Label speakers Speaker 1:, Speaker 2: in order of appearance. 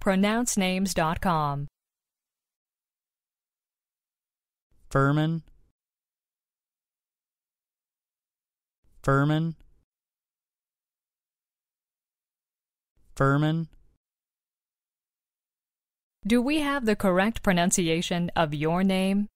Speaker 1: pronouncenames.com.
Speaker 2: Furman, Furman, Furman.
Speaker 1: Do we have the correct pronunciation of your name?